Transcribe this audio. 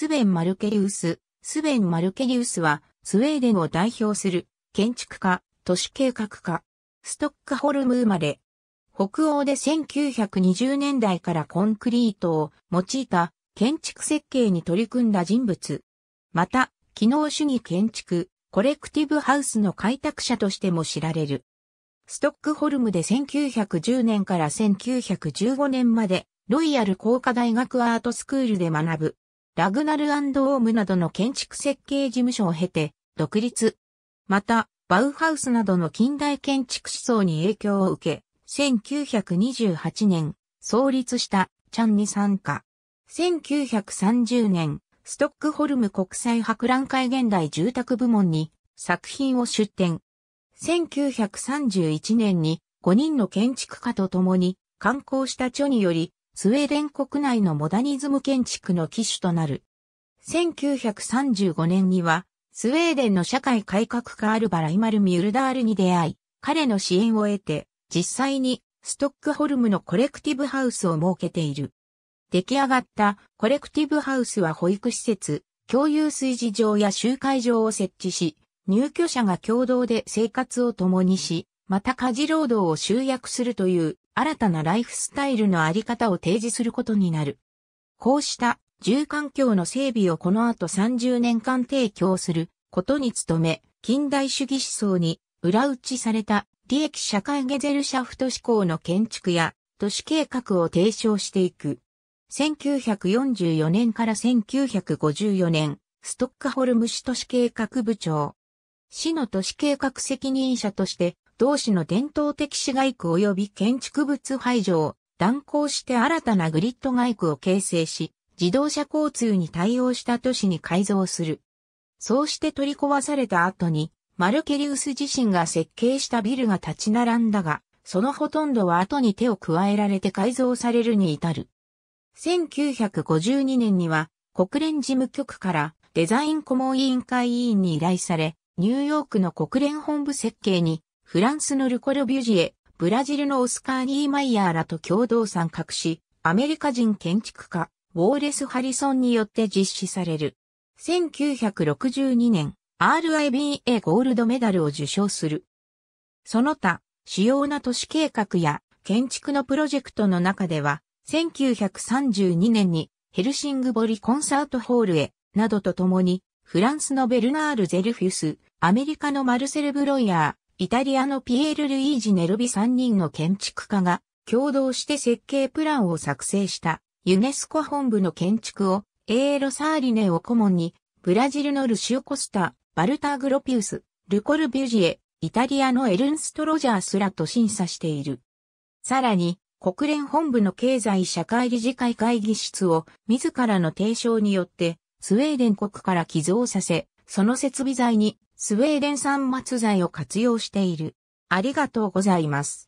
スベン・マルケリウス。スベン・マルケリウスは、スウェーデンを代表する建築家、都市計画家、ストックホルム生まれ。北欧で1920年代からコンクリートを用いた建築設計に取り組んだ人物。また、機能主義建築、コレクティブハウスの開拓者としても知られる。ストックホルムで1910年から1915年まで、ロイヤル工科大学アートスクールで学ぶ。ラグナルオームなどの建築設計事務所を経て、独立。また、バウハウスなどの近代建築思想に影響を受け、1928年、創立したチャンに参加。1930年、ストックホルム国際博覧会現代住宅部門に作品を出展。1931年に5人の建築家と共に刊行した著により、スウェーデン国内のモダニズム建築の機種となる。1935年には、スウェーデンの社会改革家アルバライマル・ミュルダールに出会い、彼の支援を得て、実際にストックホルムのコレクティブハウスを設けている。出来上がったコレクティブハウスは保育施設、共有炊事場や集会場を設置し、入居者が共同で生活を共にし、また家事労働を集約するという新たなライフスタイルのあり方を提示することになる。こうした住環境の整備をこの後30年間提供することに努め、近代主義思想に裏打ちされた利益社会ゲゼルシャフト思考の建築や都市計画を提唱していく。1944年から1954年、ストックホルム市都市計画部長。市の都市計画責任者として、同市の伝統的市街区及び建築物排除を断行して新たなグリッド街区を形成し、自動車交通に対応した都市に改造する。そうして取り壊された後に、マルケリウス自身が設計したビルが立ち並んだが、そのほとんどは後に手を加えられて改造されるに至る。1952年には国連事務局からデザイン顧問委員会委員に依頼され、ニューヨークの国連本部設計に、フランスのルコルビュジエ、ブラジルのオスカー・ニーマイヤーらと共同参画し、アメリカ人建築家、ウォーレス・ハリソンによって実施される。1962年、RIBA ゴールドメダルを受賞する。その他、主要な都市計画や建築のプロジェクトの中では、1932年にヘルシングボリコンサートホールへ、などと共に、フランスのベルナール・ゼルフィス、アメリカのマルセル・ブロイヤー、イタリアのピエール・ルイージ・ネルビ3人の建築家が共同して設計プランを作成したユネスコ本部の建築をエーロ・サーリネを顧問にブラジルのルシオ・コスタ、バルター・グロピウス、ルコル・ビュジエ、イタリアのエルンスト・ロジャースらと審査している。さらに、国連本部の経済社会理事会会議室を自らの提唱によってスウェーデン国から寄贈させ、その設備材にスウェーデン産末材を活用している。ありがとうございます。